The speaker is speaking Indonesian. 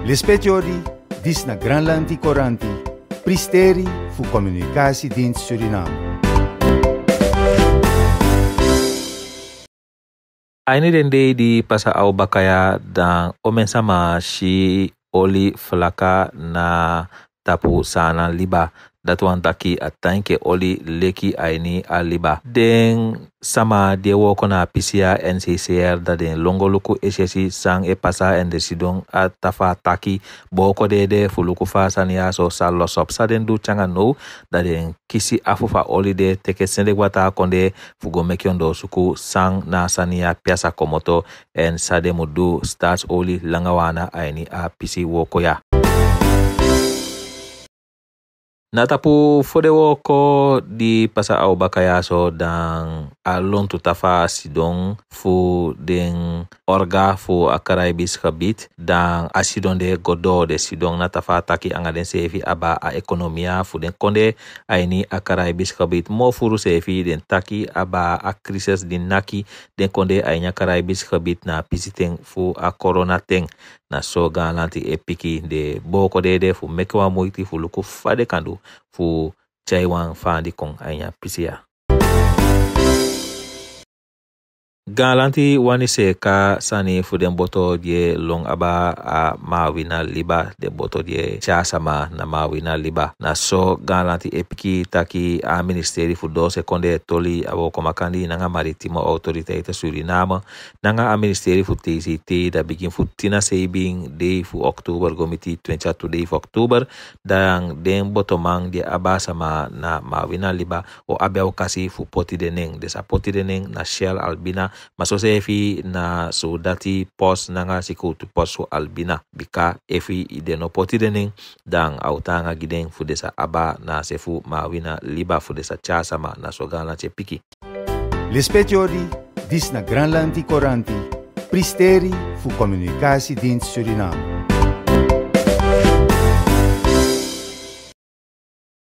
Lispetiori, dis na Granlandi Coranti, Pristeri fu Communicatiedienst Suriname. Aini den dei di pasa au bakaya dan omen sama si oli flaka na tapu sana liba datu wan taki a tanke oli leki aini a liba den sama die wo kona pisia nccr da den longoluku esesi sang e pasa en desidon a tafa taki boko de de fuluku fa sania so sallo sop. Sa den du changa no da den kisi afufa oli de teke sende wata konde fugo mekiondo suku sang na sania piasa komoto en sade mudu starts oli langawana aini a pisi wokoya Natapu fode wo ko di pasa au bakayaso dan alon tu tafa sidong fu den orga fu akarai bis kabit dan asidon de godo de sidong na tafa taki anga den sefi aba a ekonomia fu den konde aini akarai bis kabit mo furu sefi den taki aba a krisis din naki den konde ainya karai bis kabit na pisiteng fu a corona teng na so ga lanti e piki de boko dede fu mekewa moiti fu luku fade kandu fu chaiwan fandi kong ainya pisia. Galanti wani se ka sani fu den boto die long aba a mawina liba de boto die chasama na mawina liba. Na so galanti epiki taki a ministeri fu do sekonde toli abo komakandi nanga maritimo autoriteite Suriname. Nanga a ministeri fu TCT da begin fu tina saving de fu oktober gomiti 22 de fu oktober. Dan den boto mang die aba sama na mawina liba. O abe kasi fu poti deneng desa poti deneng na shell albina maso se efi na so dati pos nanga siku tu pos so albina bika efi ide no poti dening dan autanga gideng fu desa aba na sefu mawina liba fu desa cha sama na so gana che piki Lispetiori, dis na Granlandi Coranti, Pristeri fu Communicatiedienst Suriname.